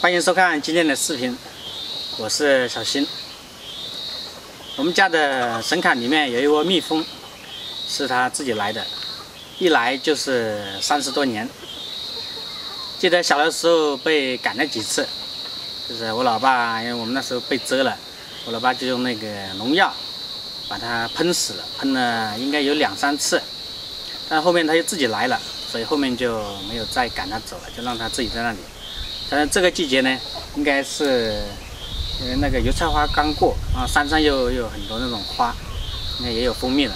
欢迎收看今天的视频，我是小新。我们家的神龛里面有一窝蜜蜂，是它自己来的，一来就是三十多年。记得小的时候被赶了几次，就是我老爸，因为我们那时候被蛰了，我老爸就用那个农药把它喷死了，喷了应该有两三次，但后面它又自己来了，所以后面就没有再赶它走了，就让它自己在那里。但是这个季节呢，应该是因为那个油菜花刚过啊，山上又有很多那种花，应该也有蜂蜜了。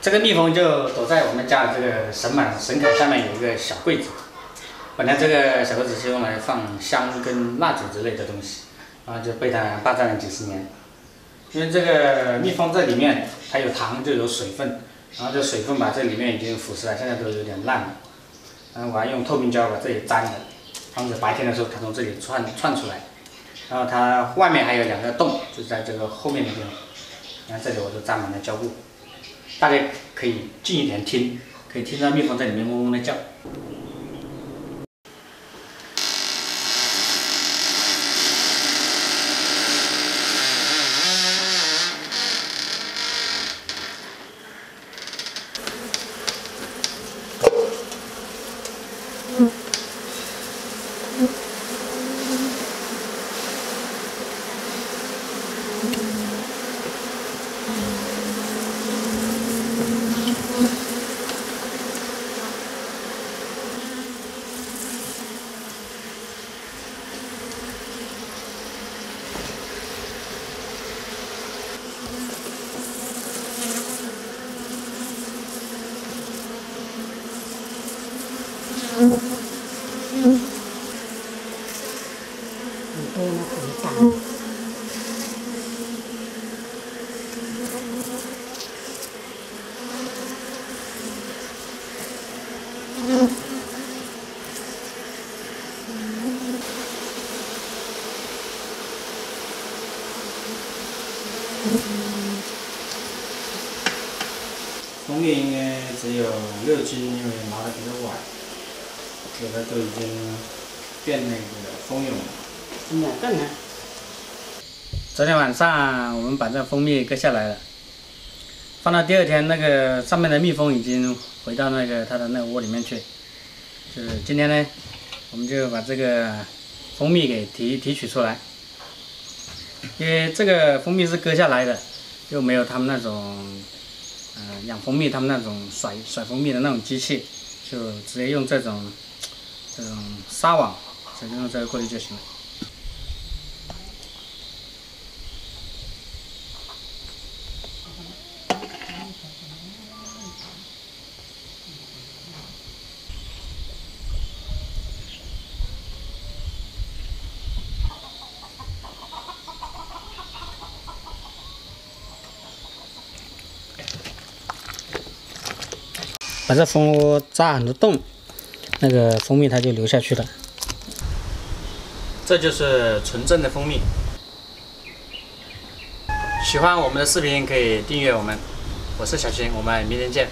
这个蜜蜂就躲在我们家这个神满神龛下面有一个小柜子。本来这个小柜子是用来放香跟蜡烛之类的东西，然后就被它霸占了几十年。因为这个蜜蜂在里面，它有糖就有水分，然后这水分把这里面已经腐蚀了，现在都有点烂了。然后我还用透明胶把这里粘了防止白天的时候它从这里窜窜出来。然后它外面还有两个洞，就在这个后面的地方。你看这里我都粘满了胶布，大家可以近一点听，可以听到蜜蜂在里面嗡嗡的叫。蜂蜜应该只有六斤，因为拿的比较晚，有的都已经变那个蜂蛹了。两个呢？昨天晚上我们把这蜂蜜割下来了，放到第二天，那个上面的蜜蜂已经回到那个它的那个窝里面去。就是今天呢，我们就把这个蜂蜜给提提取出来，因为这个蜂蜜是割下来的，又没有他们那种，嗯、养蜂蜜他们那种甩甩蜂蜜的那种机器，就直接用这种这种纱网，直接用这个过滤就行了。把这蜂窝扎很多洞，那个蜂蜜它就流下去了。这就是纯正的蜂蜜。喜欢我们的视频可以订阅我们，我是小新，我们明天见。